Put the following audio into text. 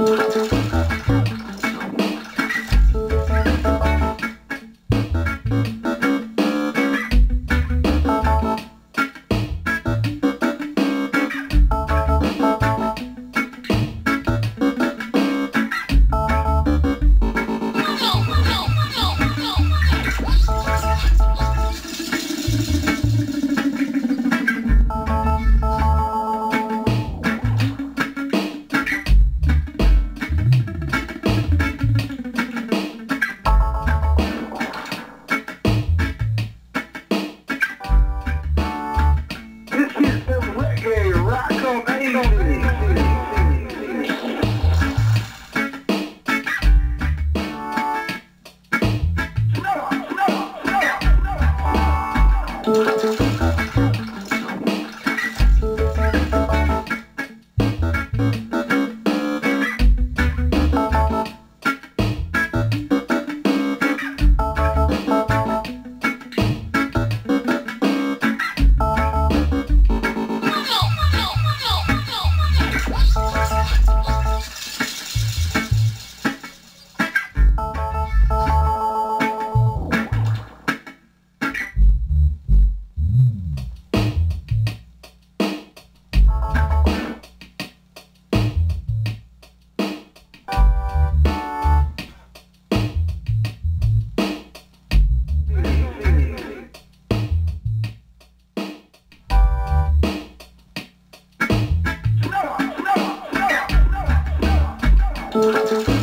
This Stop, stop. time.